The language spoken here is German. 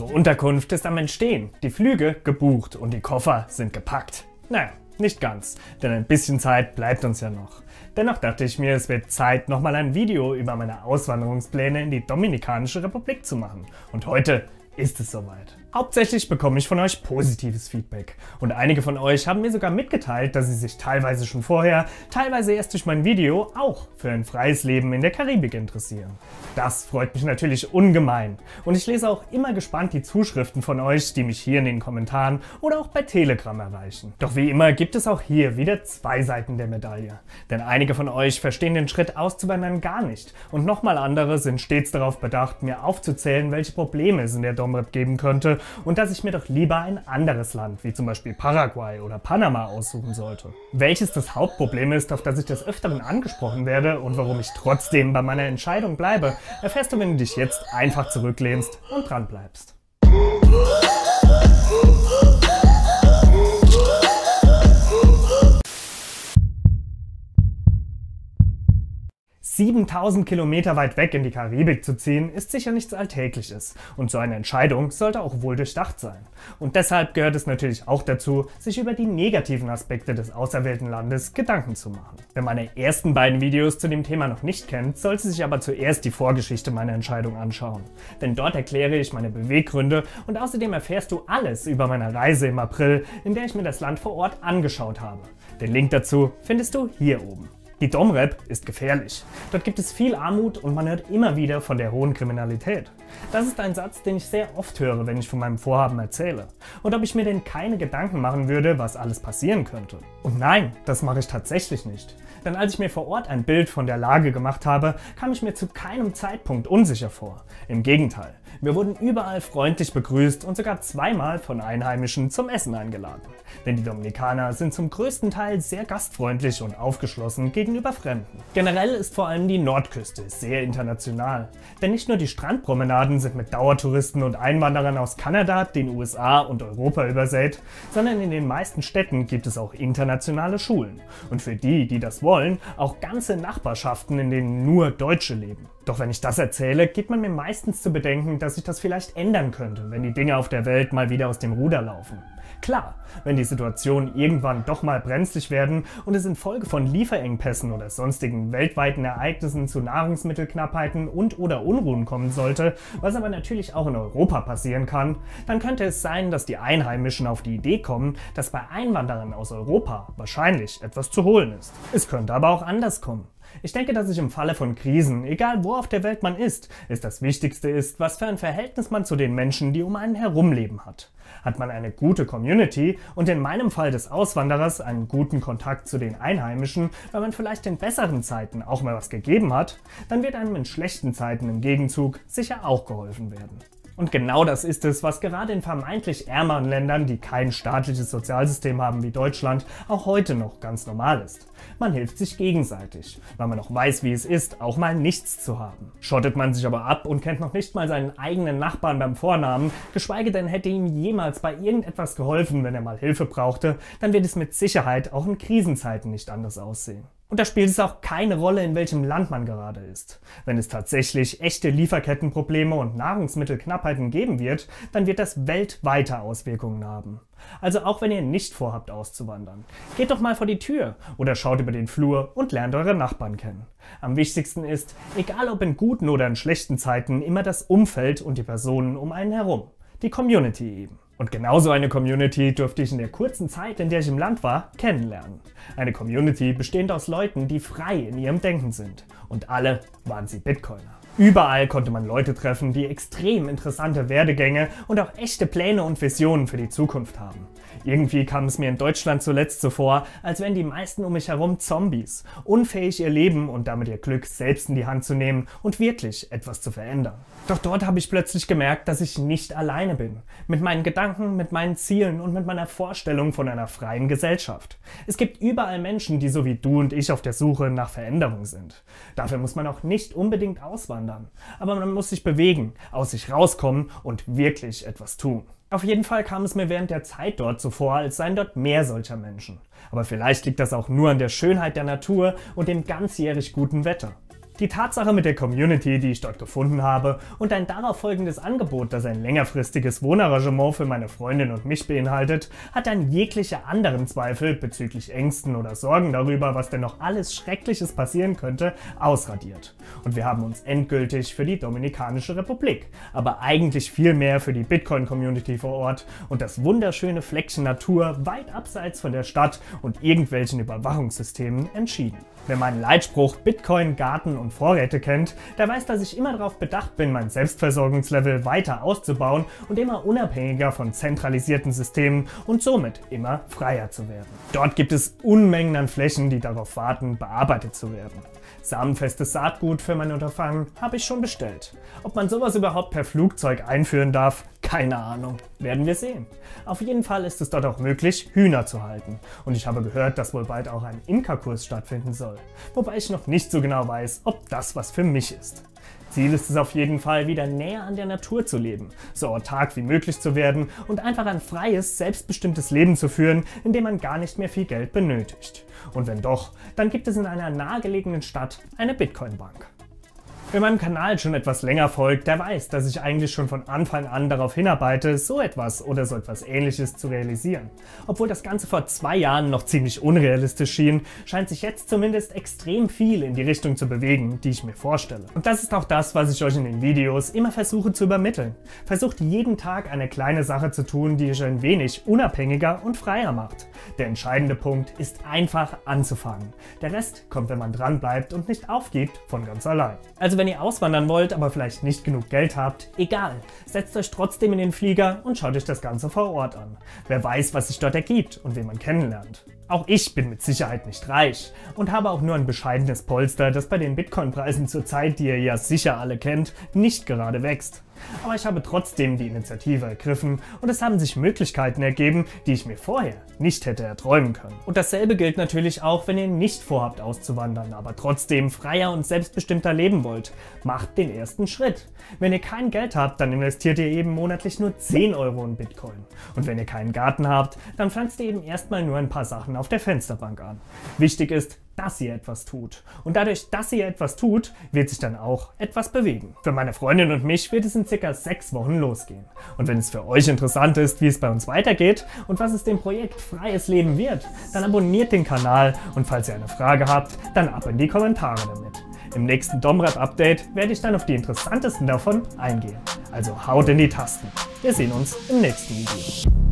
Unsere Unterkunft ist am Entstehen, die Flüge gebucht und die Koffer sind gepackt. Naja, nicht ganz, denn ein bisschen Zeit bleibt uns ja noch. Dennoch dachte ich mir, es wird Zeit, nochmal ein Video über meine Auswanderungspläne in die Dominikanische Republik zu machen. Und heute ist es soweit. Hauptsächlich bekomme ich von euch positives Feedback und einige von euch haben mir sogar mitgeteilt, dass sie sich teilweise schon vorher, teilweise erst durch mein Video auch für ein freies Leben in der Karibik interessieren. Das freut mich natürlich ungemein und ich lese auch immer gespannt die Zuschriften von euch, die mich hier in den Kommentaren oder auch bei Telegram erreichen. Doch wie immer gibt es auch hier wieder zwei Seiten der Medaille. Denn einige von euch verstehen den Schritt auszuwandern gar nicht und nochmal andere sind stets darauf bedacht, mir aufzuzählen, welche Probleme es in der Domrep geben könnte und dass ich mir doch lieber ein anderes Land, wie zum Beispiel Paraguay oder Panama, aussuchen sollte. Welches das Hauptproblem ist, auf das ich des Öfteren angesprochen werde und warum ich trotzdem bei meiner Entscheidung bleibe, erfährst du, wenn du dich jetzt einfach zurücklehnst und dran bleibst. 7000 Kilometer weit weg in die Karibik zu ziehen, ist sicher nichts Alltägliches und so eine Entscheidung sollte auch wohl durchdacht sein. Und deshalb gehört es natürlich auch dazu, sich über die negativen Aspekte des auserwählten Landes Gedanken zu machen. Wer meine ersten beiden Videos zu dem Thema noch nicht kennt, sollte sich aber zuerst die Vorgeschichte meiner Entscheidung anschauen. Denn dort erkläre ich meine Beweggründe und außerdem erfährst du alles über meine Reise im April, in der ich mir das Land vor Ort angeschaut habe. Den Link dazu findest du hier oben. Die Domrep ist gefährlich. Dort gibt es viel Armut und man hört immer wieder von der hohen Kriminalität. Das ist ein Satz, den ich sehr oft höre, wenn ich von meinem Vorhaben erzähle. Und ob ich mir denn keine Gedanken machen würde, was alles passieren könnte. Und nein, das mache ich tatsächlich nicht. Denn als ich mir vor Ort ein Bild von der Lage gemacht habe, kam ich mir zu keinem Zeitpunkt unsicher vor. Im Gegenteil, wir wurden überall freundlich begrüßt und sogar zweimal von Einheimischen zum Essen eingeladen. Denn die Dominikaner sind zum größten Teil sehr gastfreundlich und aufgeschlossen gegenüber Fremden. Generell ist vor allem die Nordküste sehr international. Denn nicht nur die Strandpromenaden sind mit Dauertouristen und Einwanderern aus Kanada, den USA und Europa übersät, sondern in den meisten Städten gibt es auch internationale Schulen. Und für die, die das wollen, auch ganze Nachbarschaften, in denen nur Deutsche leben. Doch wenn ich das erzähle, gibt man mir meistens zu bedenken, dass sich das vielleicht ändern könnte, wenn die Dinge auf der Welt mal wieder aus dem Ruder laufen. Klar, wenn die Situationen irgendwann doch mal brenzlig werden und es infolge von Lieferengpässen oder sonstigen weltweiten Ereignissen zu Nahrungsmittelknappheiten und oder Unruhen kommen sollte, was aber natürlich auch in Europa passieren kann, dann könnte es sein, dass die Einheimischen auf die Idee kommen, dass bei Einwanderern aus Europa wahrscheinlich etwas zu holen ist. Es könnte aber auch anders kommen. Ich denke, dass sich im Falle von Krisen, egal wo auf der Welt man ist, es das Wichtigste ist, was für ein Verhältnis man zu den Menschen, die um einen herumleben hat. Hat man eine gute Community und in meinem Fall des Auswanderers einen guten Kontakt zu den Einheimischen, weil man vielleicht in besseren Zeiten auch mal was gegeben hat, dann wird einem in schlechten Zeiten im Gegenzug sicher auch geholfen werden. Und genau das ist es, was gerade in vermeintlich ärmeren Ländern, die kein staatliches Sozialsystem haben wie Deutschland, auch heute noch ganz normal ist. Man hilft sich gegenseitig, weil man auch weiß, wie es ist, auch mal nichts zu haben. Schottet man sich aber ab und kennt noch nicht mal seinen eigenen Nachbarn beim Vornamen, geschweige denn hätte ihm jemals bei irgendetwas geholfen, wenn er mal Hilfe brauchte, dann wird es mit Sicherheit auch in Krisenzeiten nicht anders aussehen. Und da spielt es auch keine Rolle, in welchem Land man gerade ist. Wenn es tatsächlich echte Lieferkettenprobleme und Nahrungsmittelknappheiten geben wird, dann wird das weltweite Auswirkungen haben. Also auch wenn ihr nicht vorhabt auszuwandern. Geht doch mal vor die Tür oder schaut über den Flur und lernt eure Nachbarn kennen. Am wichtigsten ist, egal ob in guten oder in schlechten Zeiten, immer das Umfeld und die Personen um einen herum. Die Community eben. Und genauso eine Community durfte ich in der kurzen Zeit, in der ich im Land war, kennenlernen. Eine Community bestehend aus Leuten, die frei in ihrem Denken sind. Und alle waren sie Bitcoiner. Überall konnte man Leute treffen, die extrem interessante Werdegänge und auch echte Pläne und Visionen für die Zukunft haben. Irgendwie kam es mir in Deutschland zuletzt so vor, als wären die meisten um mich herum Zombies, unfähig ihr Leben und damit ihr Glück selbst in die Hand zu nehmen und wirklich etwas zu verändern. Doch dort habe ich plötzlich gemerkt, dass ich nicht alleine bin. Mit meinen Gedanken, mit meinen Zielen und mit meiner Vorstellung von einer freien Gesellschaft. Es gibt überall Menschen, die so wie du und ich auf der Suche nach Veränderung sind. Dafür muss man auch nicht unbedingt auswandern. Aber man muss sich bewegen, aus sich rauskommen und wirklich etwas tun. Auf jeden Fall kam es mir während der Zeit dort so vor, als seien dort mehr solcher Menschen. Aber vielleicht liegt das auch nur an der Schönheit der Natur und dem ganzjährig guten Wetter. Die Tatsache mit der Community, die ich dort gefunden habe und ein darauf folgendes Angebot, das ein längerfristiges Wohnarrangement für meine Freundin und mich beinhaltet, hat dann jegliche anderen Zweifel bezüglich Ängsten oder Sorgen darüber, was denn noch alles Schreckliches passieren könnte, ausradiert. Und wir haben uns endgültig für die Dominikanische Republik, aber eigentlich viel mehr für die Bitcoin-Community vor Ort und das wunderschöne Fleckchen Natur weit abseits von der Stadt und irgendwelchen Überwachungssystemen entschieden. Wer meinen Leitspruch Bitcoin, Garten und Vorräte kennt, der weiß, dass ich immer darauf bedacht bin, mein Selbstversorgungslevel weiter auszubauen und immer unabhängiger von zentralisierten Systemen und somit immer freier zu werden. Dort gibt es Unmengen an Flächen, die darauf warten, bearbeitet zu werden. Samenfestes Saatgut für mein Unterfangen habe ich schon bestellt. Ob man sowas überhaupt per Flugzeug einführen darf, keine Ahnung. Werden wir sehen. Auf jeden Fall ist es dort auch möglich, Hühner zu halten. Und ich habe gehört, dass wohl bald auch ein Imkerkurs stattfinden soll. Wobei ich noch nicht so genau weiß, ob das was für mich ist. Ziel ist es auf jeden Fall, wieder näher an der Natur zu leben, so autark wie möglich zu werden und einfach ein freies, selbstbestimmtes Leben zu führen, in dem man gar nicht mehr viel Geld benötigt. Und wenn doch, dann gibt es in einer nahegelegenen Stadt eine Bitcoin-Bank. Wer meinem Kanal schon etwas länger folgt, der weiß, dass ich eigentlich schon von Anfang an darauf hinarbeite, so etwas oder so etwas ähnliches zu realisieren. Obwohl das Ganze vor zwei Jahren noch ziemlich unrealistisch schien, scheint sich jetzt zumindest extrem viel in die Richtung zu bewegen, die ich mir vorstelle. Und das ist auch das, was ich euch in den Videos immer versuche zu übermitteln. Versucht jeden Tag eine kleine Sache zu tun, die euch ein wenig unabhängiger und freier macht. Der entscheidende Punkt ist einfach anzufangen. Der Rest kommt, wenn man dran bleibt und nicht aufgibt, von ganz allein. Also wenn ihr auswandern wollt, aber vielleicht nicht genug Geld habt, egal. Setzt euch trotzdem in den Flieger und schaut euch das Ganze vor Ort an. Wer weiß, was sich dort ergibt und wen man kennenlernt. Auch ich bin mit Sicherheit nicht reich und habe auch nur ein bescheidenes Polster, das bei den Bitcoin-Preisen zurzeit, die ihr ja sicher alle kennt, nicht gerade wächst. Aber ich habe trotzdem die Initiative ergriffen und es haben sich Möglichkeiten ergeben, die ich mir vorher nicht hätte erträumen können. Und dasselbe gilt natürlich auch, wenn ihr nicht vorhabt auszuwandern, aber trotzdem freier und selbstbestimmter leben wollt. Macht den ersten Schritt. Wenn ihr kein Geld habt, dann investiert ihr eben monatlich nur 10 Euro in Bitcoin. Und wenn ihr keinen Garten habt, dann pflanzt ihr eben erstmal nur ein paar Sachen auf der Fensterbank an. Wichtig ist, dass ihr etwas tut. Und dadurch, dass ihr etwas tut, wird sich dann auch etwas bewegen. Für meine Freundin und mich wird es in circa sechs Wochen losgehen. Und wenn es für euch interessant ist, wie es bei uns weitergeht und was es dem Projekt Freies Leben wird, dann abonniert den Kanal und falls ihr eine Frage habt, dann ab in die Kommentare damit. Im nächsten Domrep-Update werde ich dann auf die interessantesten davon eingehen. Also haut in die Tasten. Wir sehen uns im nächsten Video.